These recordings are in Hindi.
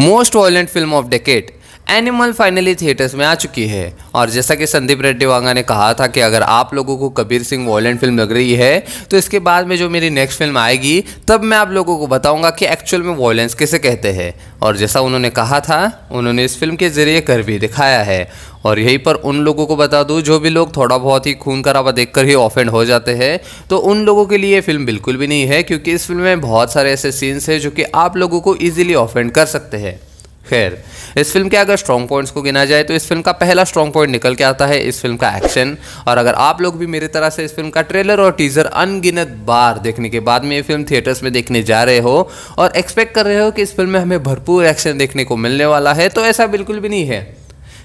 Most violent film of decade Animal finally theatres में आ चुकी है। और जैसा कि संदीप रेड्डी वांगा ने कहा था कि अगर आप लोगों को कबीर सिंह वॉयलेंट फ़िल्म लग रही है तो इसके बाद में जो मेरी नेक्स्ट फ़िल्म आएगी, तब मैं आप लोगों को बताऊँगा कि एक्चुअल में वॉयलेंस किसे कहते हैं। और जैसा उन्होंने कहा था, उन्होंने इस फ़िल्म के ज़रिए कर भी दिखाया है। और यहीं पर उन लोगों को बता दूँ, जो भी लोग थोड़ा बहुत ही खून खराबा देखकर ही ऑफेंड हो जाते हैं तो उन लोगों के लिए ये फ़िल्म बिल्कुल भी नहीं है, क्योंकि इस फ़िल्म में बहुत सारे ऐसे सीन्स हैं जो कि आप लोगों को ईजिली ऑफेंड कर सकते हैं। खैर, इस फ़िल्म के अगर स्ट्रॉन्ग पॉइंट्स को गिना जाए तो इस फ़िल्म का पहला स्ट्रॉन्ग पॉइंट निकल के आता है, इस फ़िल्म का एक्शन और अगर आप लोग भी मेरी तरह से इस फ़िल्म का ट्रेलर और टीजर अनगिनत बार देखने के बाद में ये फ़िल्म थिएटर्स में देखने जा रहे हो और एक्सपेक्ट कर रहे हो कि इस फ़िल्म में हमें भरपूर एक्शन देखने को मिलने वाला है तो ऐसा बिल्कुल भी नहीं है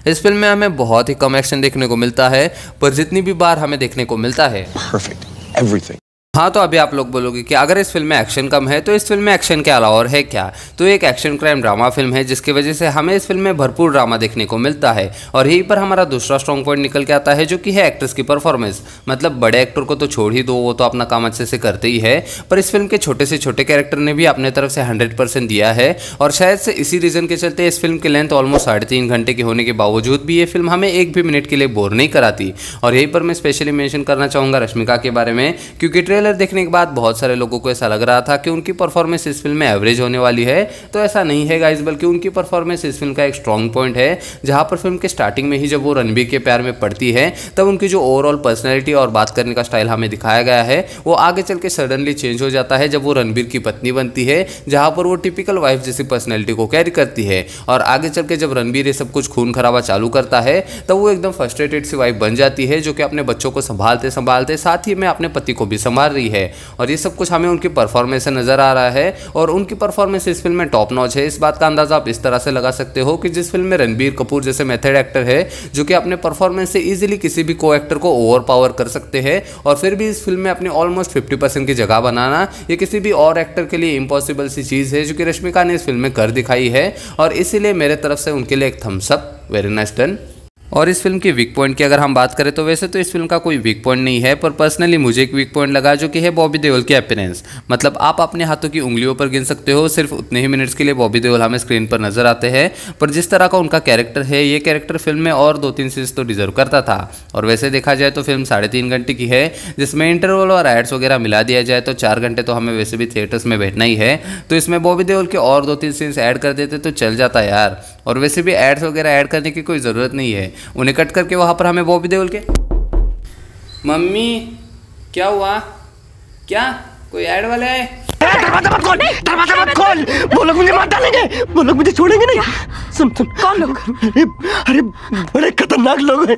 इस फ़िल्म में हमें बहुत ही कम एक्शन देखने को मिलता है, पर जितनी भी बार हमें देखने को मिलता है Perfect. Everything. हाँ तो अभी आप लोग बोलोगे कि अगर इस फ़िल्म में एक्शन कम है तो इस फ़िल्म में एक्शन के अलावा और है क्या? तो एक एक्शन क्राइम ड्रामा फ़िल्म है, जिसकी वजह से हमें इस फ़िल्म में भरपूर ड्रामा देखने को मिलता है। और यहीं पर हमारा दूसरा स्ट्रॉन्ग पॉइंट निकल के आता है, जो कि है एक्ट्रेस की परफॉर्मेंस मतलब बड़े एक्टर को तो छोड़ ही दो, वो तो अपना काम अच्छे से करते ही है। पर इस फ़िल्म के छोटे से छोटे कैरेक्टर ने भी अपने तरफ़ से हंड्रेड दिया है। और शायद से इसी रीज़न के चलते इस फ़िल्म की लेंथ ऑलमोस्ट साढ़े तीन घंटे की होने के बावजूद भी ये फ़िल्म हमें एक भी मिनट के लिए बोर नहीं कराती। और यहीं पर मैं स्पेशली मैंशन करना चाहूँगा रश्मिका के बारे में, क्योंकि ट्रेलर देखने के बाद बहुत सारे लोगों को ऐसा लग रहा था कि उनकी परफॉर्मेंस इस फ़िल्म में एवरेज होने वाली है। तो ऐसा नहीं है गाइज़ बल्कि उनकी परफॉर्मेंस इस फ़िल्म का एक स्ट्रॉन्ग पॉइंट है। जहाँ पर फ़िल्म के स्टार्टिंग में ही जब वो रणबीर के प्यार में पड़ती है, तब उनकी जो ओवरऑल पर्सनैलिटी और बात करने का स्टाइल हमें दिखाया गया है, वो आगे चल के सडनली चेंज हो जाता है जब वो रणबीर की पत्नी बनती है, जहाँ पर वो टिपिकल वाइफ जैसी पर्सनैलिटी को कैरी करती है। और आगे चल के जब रणबीर ये सब कुछ खून खराबा चालू करता है, तब वो एकदम फ्रस्ट्रेटेड सी वाइफ बन जाती है, जो कि अपने बच्चों को संभालते संभालते साथ ही में अपने पति को भी संभाल रही है। और ये सब कुछ हमें उनकी परफॉर्मेंस से नज़र आ रहा है और उनकी परफॉर्मेंस इस फ़िल्म में टॉप नॉच है। इस बात का अंदाज़ा आप इस तरह से लगा सकते हो कि जिस फ़िल्म में रणबीर कपूर जैसे मेथड एक्टर है, जो कि अपने परफॉर्मेंस से ईजिली किसी भी को एक्टर को ओवर पावर कर सकते हैं और फिर भी इस फ़िल्म में अपनी ऑलमोस्ट फिफ्टी परसेंट की जगह बनाना ये किसी भी और एक्टर के लिए इम्पॉसिबल सी चीज़ है, जो कि रश्मिका ने इस फ़िल्म में कर दिखाई है। और इसीलिए मेरे तरफ़ से उनके लिए एक थम्सअप वेरी नाइस डन और इस फ़िल्म के वीक पॉइंट की अगर हम बात करें तो वैसे तो इस फ़िल्म का कोई वीक पॉइंट नहीं है, पर पर्सनली मुझे एक वीक पॉइंट लगा जो कि है बॉबी देओल की अपीरेंस मतलब आप अपने हाथों की उंगलियों पर गिन सकते हो, सिर्फ़ उतने ही मिनट्स के लिए बॉबी देओल हमें स्क्रीन पर नज़र आते हैं, पर जिस तरह का उनका कैरेक्टर है, ये कैरेक्टर फ़िल्म में और दो तीन सीन्स तो डिजर्व करता था। और वैसे देखा जाए तो फ़िल्म साढ़े तीन घंटे की है, जिसमें इंटरवल और एड्स वगैरह मिला दिया जाए तो चार घंटे तो हमें वैसे भी थिएटर्स में बैठना ही है। तो इसमें बॉबी देओल के और दो तीन सीन्स ऐड कर देते तो चल जाता यार। और वैसे भी एड्स वगैरह ऐड करने की कोई ज़रूरत नहीं है। उन्हें कट करके वहाँ पर हमें वो भी दे बोल के। मम्मी क्या हुआ? क्या? कोई ऐड वाले है दरवाज़ा मत खोल दरवाज़ा मत खोल। वो लोग मुझे मार डालेंगे वो लोग मुझे छोड़ेंगे नहीं। सुन सुन। कौन लोग? अरे अरे बड़े खतरनाक लोग हैं।